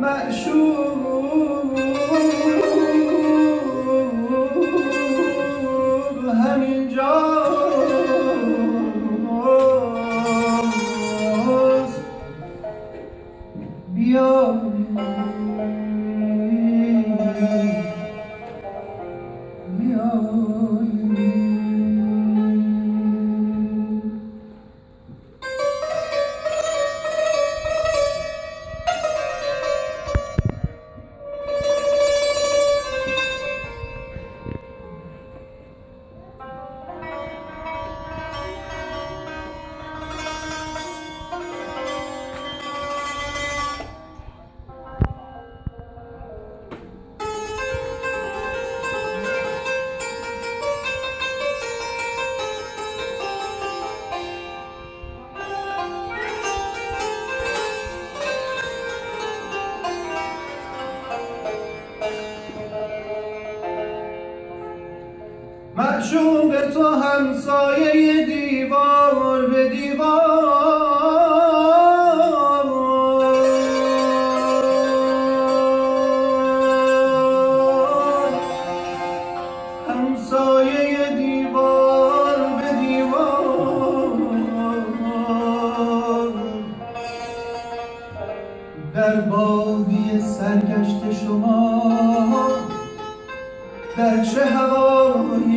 معشوق me. Oh. تو همسایه دیوار به دیوار. همسایه دیوار به دیوار. در بادی سرگشت شما در چه هوایی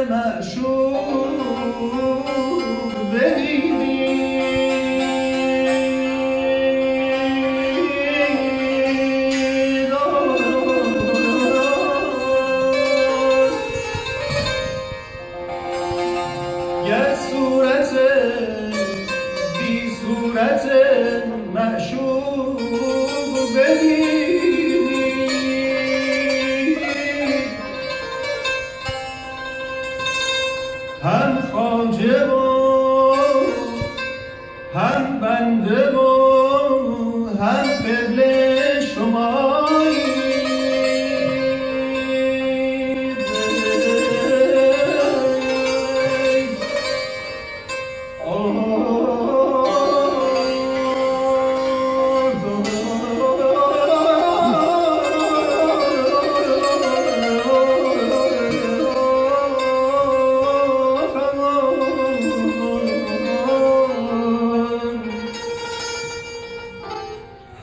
صورت معشوق بدیدی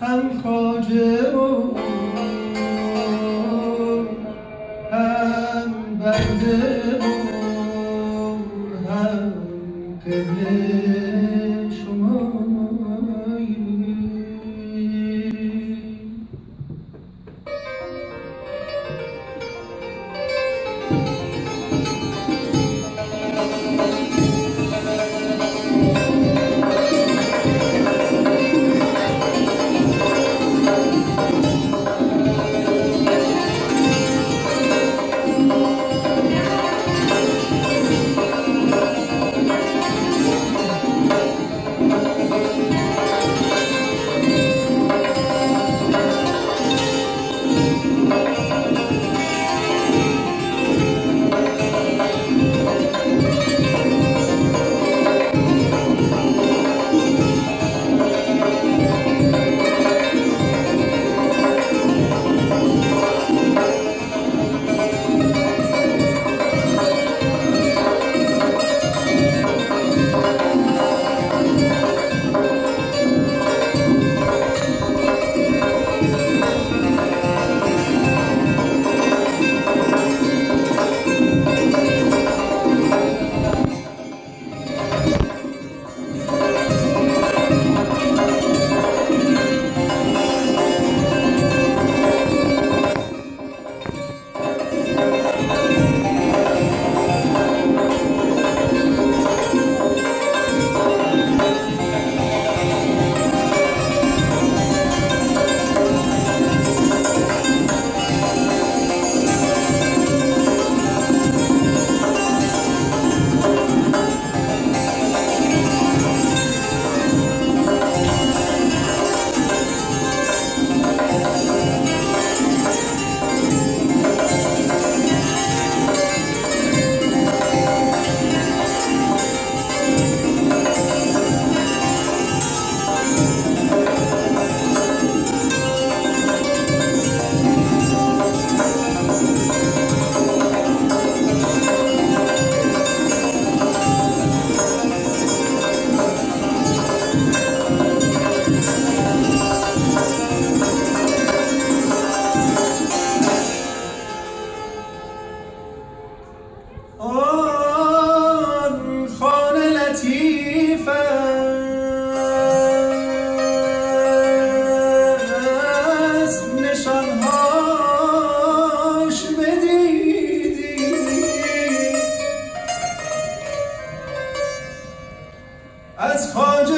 هم خاجه و هم بنده و هم قبله.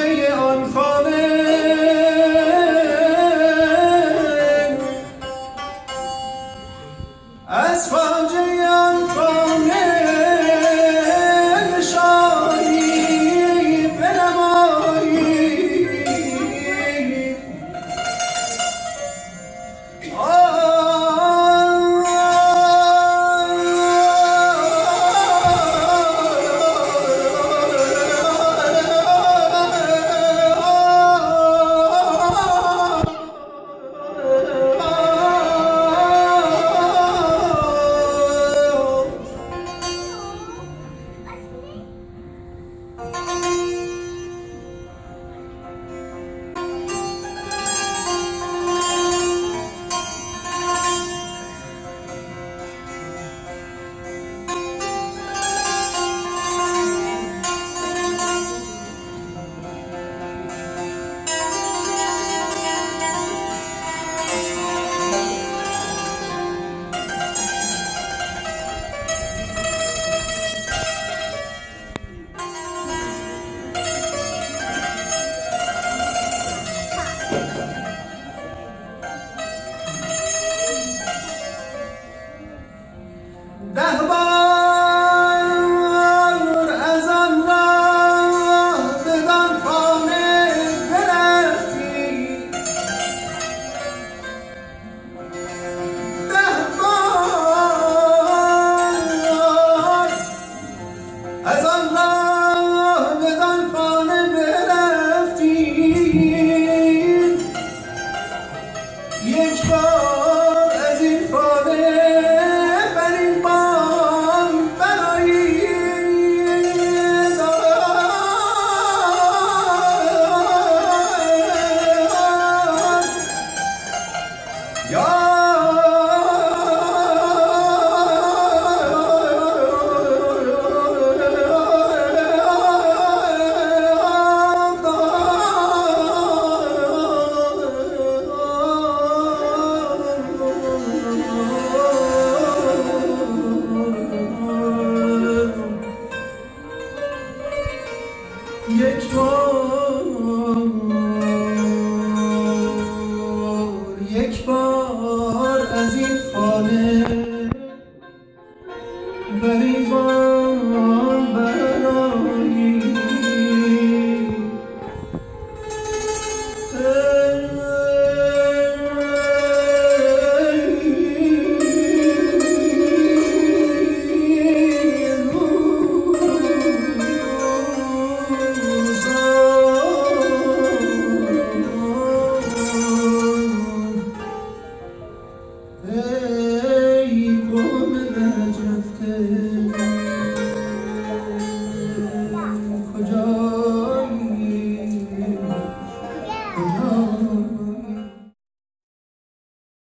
از خواجه